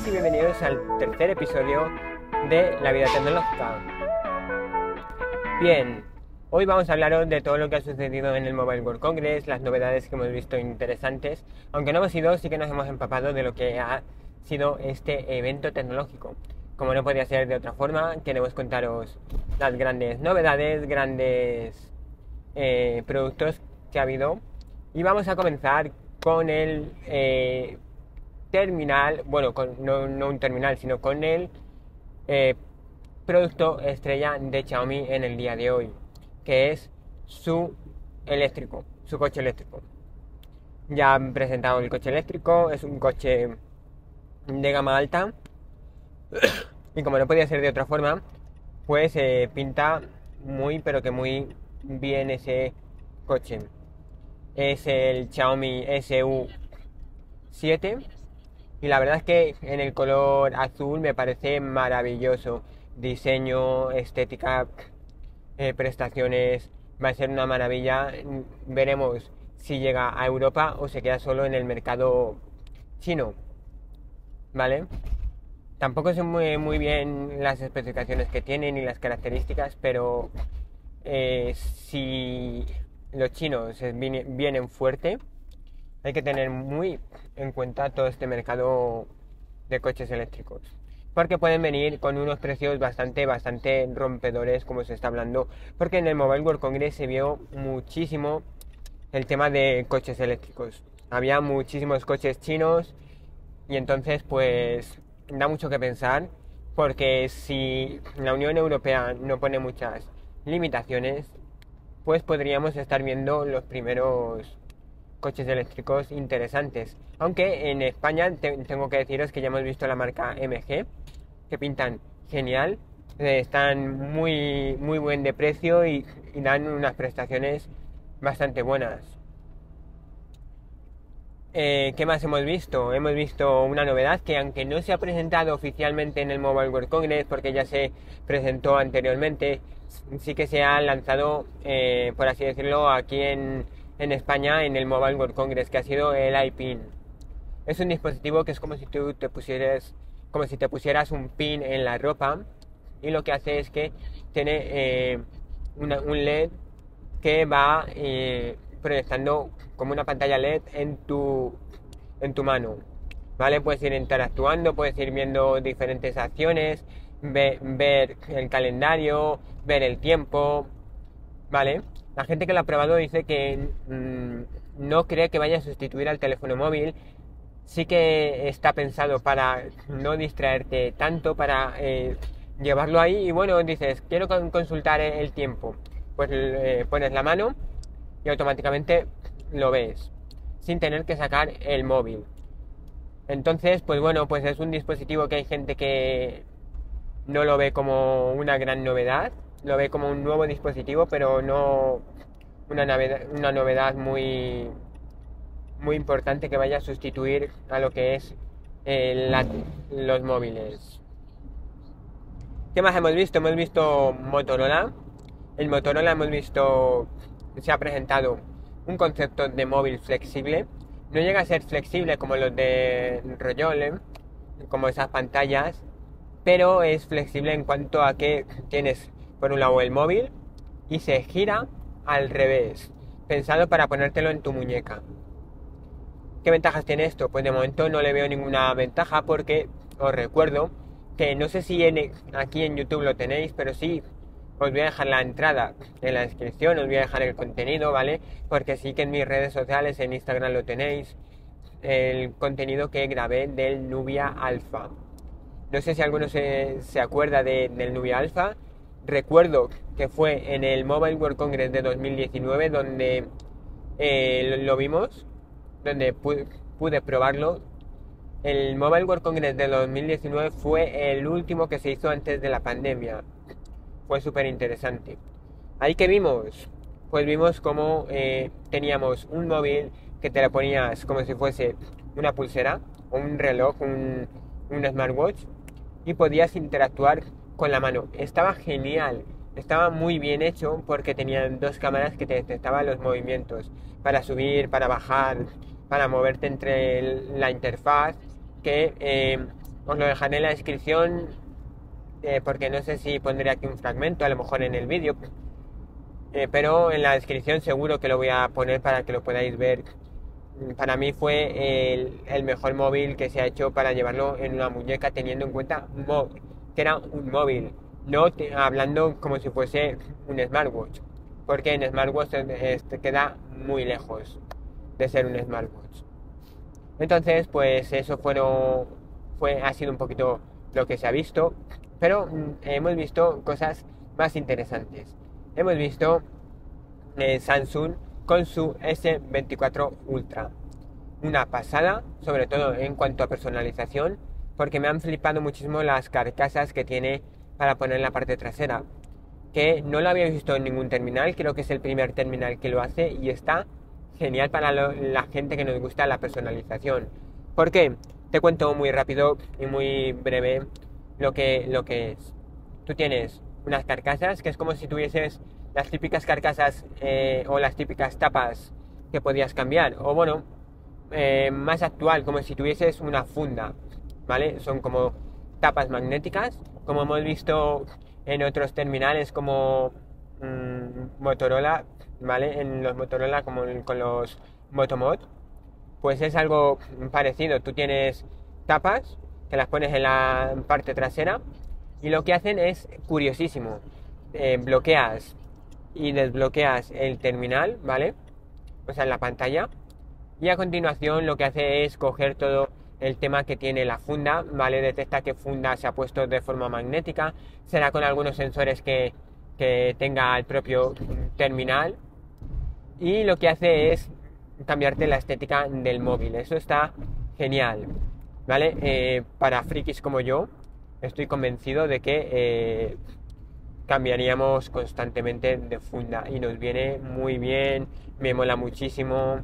buenas y bienvenidos al tercer episodio de La Vida Tecnológica. Bien, hoy vamos a hablaros de todo lo que ha sucedido en el Mobile World Congress, las novedades que hemos visto interesantes, aunque no hemos ido, sí que nos hemos empapado de lo que ha sido este evento tecnológico. Como no podía ser de otra forma, queremos contaros las grandes novedades, grandes eh, productos que ha habido. Y vamos a comenzar con el eh, terminal, bueno, no, un terminal, sino con el eh, producto estrella de Xiaomi en el día de hoy, que es su eléctrico, su coche eléctrico. Ya han presentado el coche eléctrico, es un coche de gama alta y como no podía ser de otra forma, pues eh, pinta muy pero que muy bien ese coche. Es el Xiaomi SU7 y la verdad es que en el color azul me parece maravilloso. Diseño, estética, eh, prestaciones, va a ser una maravilla. Veremos si llega a Europa o se queda solo en el mercado chino. ¿Vale? Tampoco sé muy, muy bien las especificaciones que tienen y las características, pero eh, si los chinos vienen fuerte, hay que tener muy en cuenta todo este mercado de coches eléctricos. Porque pueden venir con unos precios bastante, bastante rompedores, como se está hablando. Porque en el Mobile World Congress se vio muchísimo el tema de coches eléctricos. Había muchísimos coches chinos y entonces pues da mucho que pensar porque si la Unión Europea no pone muchas limitaciones, pues podríamos estar viendo los primeros coches eléctricos interesantes. Aunque en España tengo que deciros que ya hemos visto la marca MG, que pintan genial, eh, están muy, muy buen de precio y, dan unas prestaciones bastante buenas. Eh, ¿Qué más hemos visto? Hemos visto una novedad que aunque no se ha presentado oficialmente en el Mobile World Congress porque ya se presentó anteriormente, sí que se ha lanzado, eh, por así decirlo, aquí en, en España en el Mobile World Congress, que ha sido el iPin. Es un dispositivo que es como si tú te pusieras, como si te pusieras un pin en la ropa y lo que hace es que tiene eh, un LED que va eh, proyectando como una pantalla LED en tu, en tu mano. ¿Vale? Puedes ir interactuando, puedes ir viendo diferentes acciones, ver el calendario, ver el tiempo, ¿vale? La gente que lo ha probado dice que mm, no cree que vaya a sustituir al teléfono móvil. Sí que está pensado para no distraerte tanto, para eh, llevarlo ahí y bueno, dices, quiero consultar el tiempo. Pues eh, pones la mano y automáticamente lo ves, sin tener que sacar el móvil. Entonces, pues bueno, pues es un dispositivo que hay gente que no lo ve como una gran novedad, lo ve como un nuevo dispositivo, pero no una novedad, una novedad muy, muy importante que vaya a sustituir a lo que es eh, los móviles. ¿Qué más hemos visto? Hemos visto Motorola. En Motorola hemos visto, se ha presentado un concepto de móvil flexible. No llega a ser flexible como los de Royole, como esas pantallas, pero es flexible en cuanto a que tienes por un lado el móvil y se gira al revés, pensado para ponértelo en tu muñeca. ¿Qué ventajas tiene esto? Pues de momento no le veo ninguna ventaja porque os recuerdo que no sé si aquí en YouTube lo tenéis, pero sí os voy a dejar la entrada en la descripción, os voy a dejar el contenido, ¿vale? Porque sí que en mis redes sociales, en Instagram lo tenéis, el contenido que grabé del Nubia Alpha. No sé si alguno se, se acuerda del Nubia Alpha, recuerdo que fue en el Mobile World Congress de 2019 donde eh, lo, vimos, donde pude, probarlo. El Mobile World Congress de 2019 fue el último que se hizo antes de la pandemia. Fue súper interesante. Ahí que vimos, pues vimos como eh, teníamos un móvil que te lo ponías como si fuese una pulsera, un reloj, un smartwatch y podías interactuar con la mano. Estaba genial, estaba muy bien hecho porque tenían dos cámaras que te detectaban los movimientos para subir, para bajar, para moverte entre la interfaz, que eh, os lo dejaré en la descripción eh, porque no sé si pondré aquí un fragmento, a lo mejor en el vídeo, eh, pero en la descripción seguro que lo voy a poner para que lo podáis ver. Para mí fue el, mejor móvil que se ha hecho para llevarlo en una muñeca teniendo en cuenta que era un móvil, no hablando como si fuese un smartwatch, porque en smartwatch este, queda muy lejos de ser un smartwatch. Entonces, pues eso fueron, fue, ha sido un poquito lo que se ha visto, pero mm, hemos visto cosas más interesantes. Hemos visto eh, Samsung con su S24 Ultra. Una pasada, sobre todo en cuanto a personalización, porque me han flipado muchísimo las carcasas que tiene para poner en la parte trasera, que no lo había visto en ningún terminal, creo que es el primer terminal que lo hace y está genial para la gente que nos gusta la personalización. ¿Por qué? Te cuento muy rápido y muy breve lo que, lo que es. Tú tienes unas carcasas, que es como si tuvieses las típicas carcasas eh, o las típicas tapas que podías cambiar. O bueno, eh, más actual, como si tuvieses una funda, Son como tapas magnéticas, como hemos visto en otros terminales como mm, Motorola, ¿vale? En los Motorola como con los Motomod, pues es algo parecido. Tú tienes tapas que las pones en la parte trasera y lo que hacen es curiosísimo. Eh, bloqueas y desbloqueas el terminal, ¿vale? O sea, en la pantalla. Y a continuación lo que hace es coger todo el tema que tiene la funda, ¿vale? Detecta que funda se ha puesto de forma magnética. Será con algunos sensores que, que tenga el propio terminal, y lo que hace es cambiarte la estética del móvil. Eso está genial, ¿vale? Eh, para frikis como yo, estoy convencido de que eh, cambiaríamos constantemente de funda y nos viene muy bien, me mola muchísimo,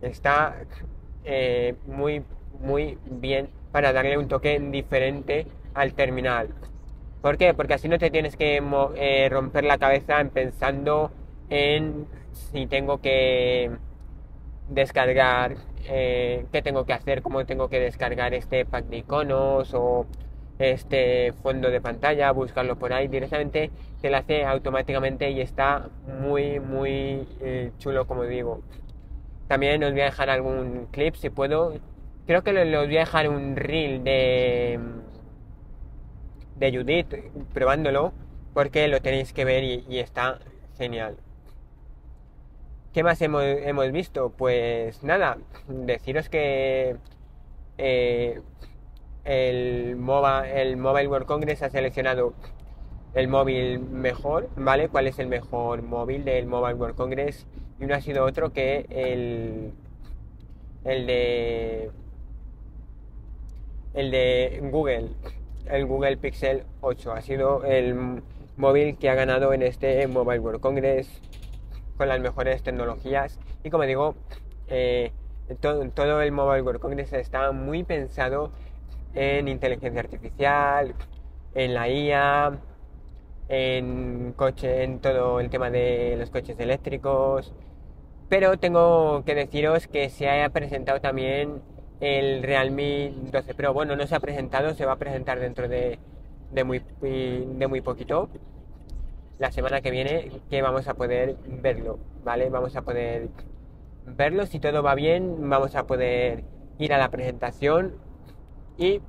está eh, muy, muy bien para darle un toque diferente al terminal. ¿Por qué? Porque así no te tienes que romper la cabeza en pensando en si tengo que descargar, eh, qué tengo que hacer, cómo tengo que descargar este pack de iconos o este fondo de pantalla, buscarlo por ahí directamente, te lo hace automáticamente y está muy, muy eh, chulo, como digo. También os voy a dejar algún clip si puedo. Creo que os voy a dejar un reel de, de Judith probándolo porque lo tenéis que ver y está genial. ¿Qué más hemos, visto? Pues nada, deciros que eh, el, el Mobile World Congress ha seleccionado el móvil mejor, ¿vale? ¿Cuál es el mejor móvil del Mobile World Congress? Y uno ha sido otro que el, el de el de Google, el Google Pixel 8 ha sido el móvil que ha ganado en este Mobile World Congress con las mejores tecnologías. Y como digo, eh, todo, el Mobile World Congress está muy pensado en inteligencia artificial, en la IA, en coche, en todo el tema de los coches eléctricos. Pero tengo que deciros que se haya presentado también el Realme 12 Pro. Bueno, no se ha presentado, se va a presentar dentro de, de, muy, de muy poquito la semana que viene que vamos a poder verlo, ¿vale? Vamos a poder verlo, si todo va bien, vamos a poder ir a la presentación y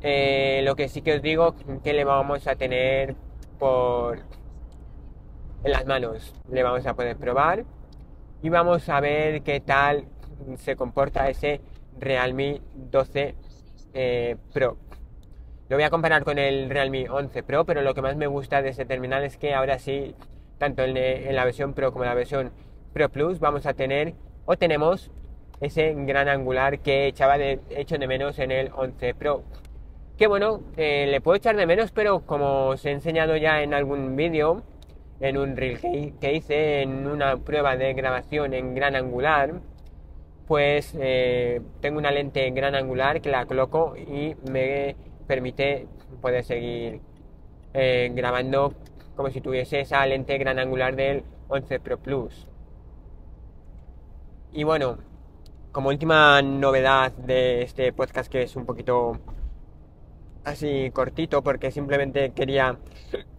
eh, lo que sí que os digo que le vamos a tener por en las manos, le vamos a poder probar y vamos a ver qué tal se comporta ese Realme 12 eh, Pro. Lo voy a comparar con el Realme 11 Pro, pero lo que más me gusta de ese terminal es que ahora sí, tanto en, la versión Pro como en la versión Pro Plus, vamos a tener o tenemos ese gran angular que echaba de, hecho de menos en el 11 Pro. Que bueno, eh, le puedo echar de menos, pero como os he enseñado ya en algún vídeo, en un reel que, hice, en una prueba de grabación en gran angular, pues eh, tengo una lente gran angular que la coloco y me permite poder seguir eh, grabando como si tuviese esa lente gran angular del 11 Pro Plus. Y bueno, como última novedad de este podcast que es un poquito así cortito porque simplemente quería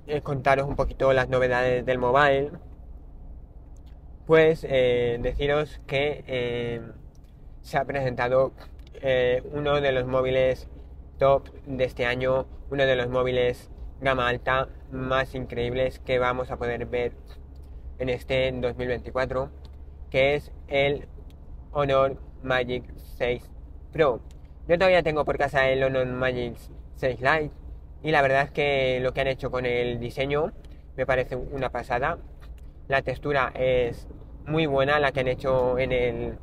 eh, contaros un poquito las novedades del mobile. Pues deciros que se ha presentado uno de los móviles top de este año, uno de los móviles gama alta más increíbles que vamos a poder ver en este 2024, que es el Honor Magic 6 Pro. Yo todavía tengo por casa el Honor Magic 6 Lite y la verdad es que lo que han hecho con el diseño me parece una pasada. La textura es muy buena, la que han hecho en el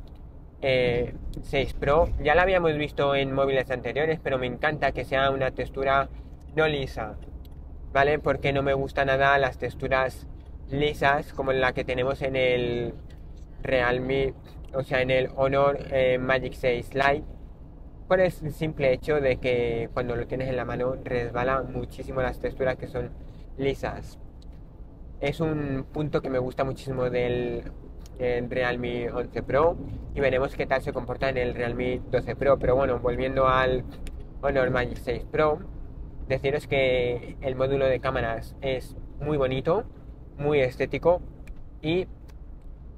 6 eh, Pro. Ya la habíamos visto en móviles anteriores, pero me encanta que sea una textura no lisa, ¿vale? Porque no me gusta nada las texturas lisas como la que tenemos en el Realme, o sea, en el Honor eh, Magic 6 Lite por el simple hecho de que cuando lo tienes en la mano resbala muchísimo las texturas que son lisas. Es un punto que me gusta muchísimo del Realme 11 Pro y veremos qué tal se comporta en el Realme 12 Pro. Pero bueno, volviendo al Honor Magic 6 Pro, deciros que el módulo de cámaras es muy bonito, muy estético y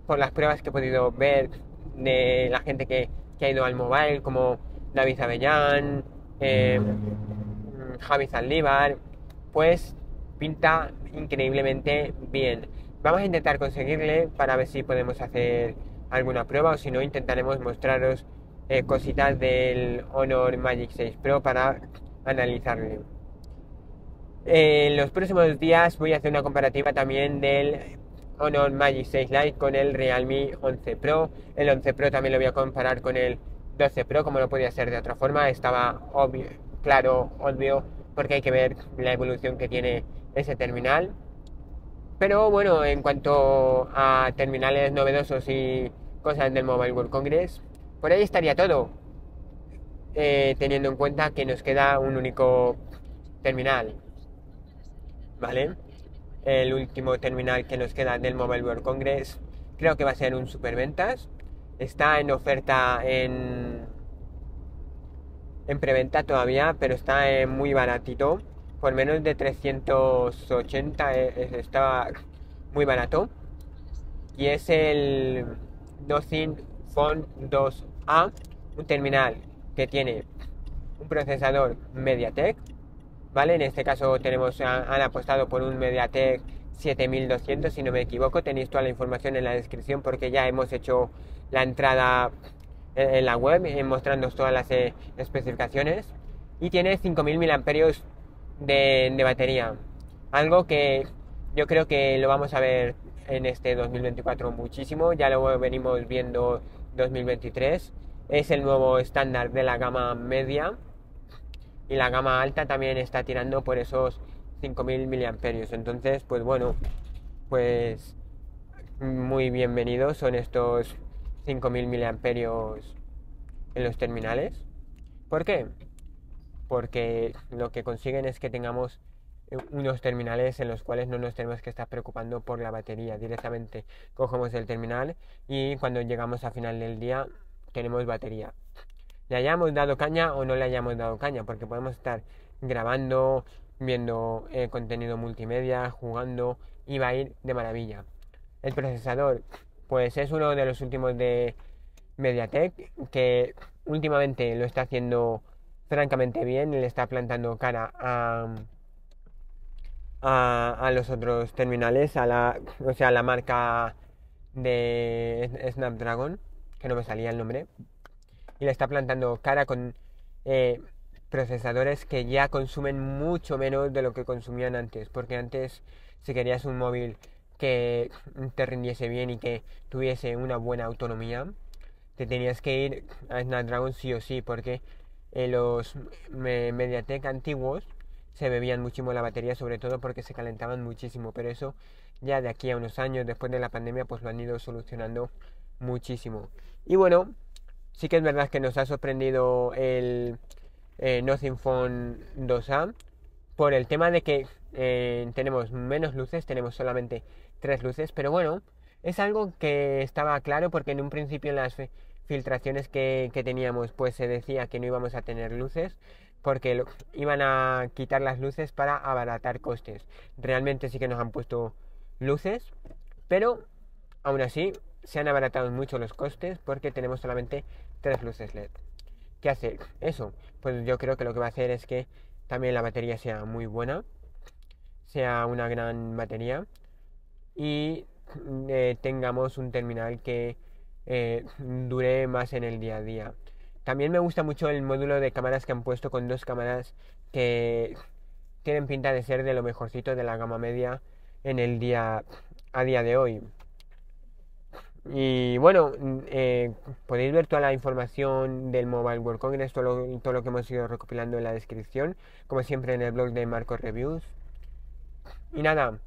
por las pruebas que he podido ver de la gente que, que ha ido al mobile, como David Avellán, eh, Javi Zaldívar, pues pinta increíblemente bien. Vamos a intentar conseguirle para ver si podemos hacer alguna prueba o si no intentaremos mostraros eh, cositas del Honor Magic 6 Pro para analizarle. En los próximos días voy a hacer una comparativa también del Honor Magic 6 Lite con el Realme 11 Pro. El 11 Pro también lo voy a comparar con el 12 Pro, como no podía ser de otra forma, estaba obvio, claro, obvio, porque hay que ver la evolución que tiene ese terminal. Pero bueno, en cuanto a terminales novedosos y cosas del Mobile World Congress, por ahí estaría todo. Eh, teniendo en cuenta que nos queda un único terminal. ¿Vale? El último terminal que nos queda del Mobile World Congress creo que va a ser un superventas Está en oferta en, en preventa todavía, pero está muy baratito. Por menos de 380 eh, está muy barato. Y es el Nothing Phone 2A, un terminal que tiene un procesador MediaTek, ¿vale? En este caso tenemos, han apostado por un MediaTek 7200 si no me equivoco, tenéis toda la información en la descripción porque ya hemos hecho la entrada en la web eh, mostrando todas las eh, especificaciones y tiene 5000 mAh de, batería algo que yo creo que lo vamos a ver en este 2024 muchísimo ya lo venimos viendo 2023 es el nuevo estándar de la gama media y la gama alta también está tirando por esos 5000 miliamperios entonces pues bueno pues muy bienvenidos son estos 5000 miliamperios en los terminales. ¿Por qué? Porque lo que consiguen es que tengamos unos terminales en los cuales no nos tenemos que estar preocupando por la batería. Directamente cogemos el terminal y cuando llegamos a final del día tenemos batería. Le hayamos dado caña o no le hayamos dado caña, porque podemos estar grabando, viendo eh, contenido multimedia, jugando y va a ir de maravilla. El procesador pues es uno de los últimos de MediaTek que últimamente lo está haciendo francamente bien le está plantando cara a, a, los otros terminales, a la, o sea, la marca de Snapdragon, que no me salía el nombre, y le está plantando cara con eh, procesadores que ya consumen mucho menos de lo que consumían antes, porque antes si querías un móvil que te rindiese bien y que tuviese una buena autonomía, te tenías que ir a Snapdragon sí o sí, porque los Mediatek antiguos se bebían muchísimo la batería, sobre todo porque se calentaban muchísimo, pero eso ya de aquí a unos años, después de la pandemia, pues lo han ido solucionando muchísimo. Y bueno, sí que es verdad que nos ha sorprendido el eh, Nothing Phone 2A por el tema de que eh, tenemos menos luces, tenemos solamente tres luces, pero bueno, es algo que estaba claro porque en un principio en las filtraciones que, teníamos pues se decía que no íbamos a tener luces, porque iban a quitar las luces para abaratar costes. Realmente sí que nos han puesto luces, pero aún así se han abaratado mucho los costes porque tenemos solamente tres luces LED. ¿Qué hace eso? Pues yo creo que lo que va a hacer es que también la batería sea muy buena, sea una gran batería y eh, tengamos un terminal que eh, dure más en el día a día. También me gusta mucho el módulo de cámaras que han puesto con dos cámaras que tienen pinta de ser de lo mejorcito de la gama media en el día a día de hoy. Y bueno, eh, podéis ver toda la información del Mobile World Congress, todo lo, todo lo que hemos ido recopilando en la descripción, como siempre en el blog de Marcos Reviews. Y nada,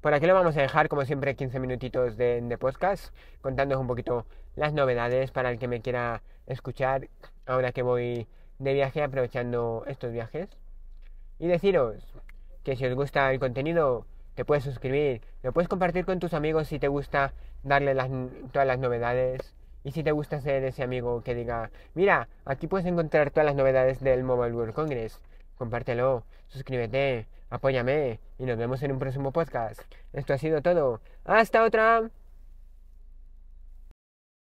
por aquí lo vamos a dejar, como siempre, 15 minutitos de, de podcast, contándoos un poquito las novedades para el que me quiera escuchar ahora que voy de viaje, aprovechando estos viajes. Y deciros que si os gusta el contenido, te puedes suscribir, lo puedes compartir con tus amigos si te gusta darle todas las novedades. Y si te gusta ser ese amigo que diga, mira, aquí puedes encontrar todas las novedades del Mobile World Congress, compártelo, suscríbete, apóyame y nos vemos en un próximo podcast. Esto ha sido todo. Hasta otra.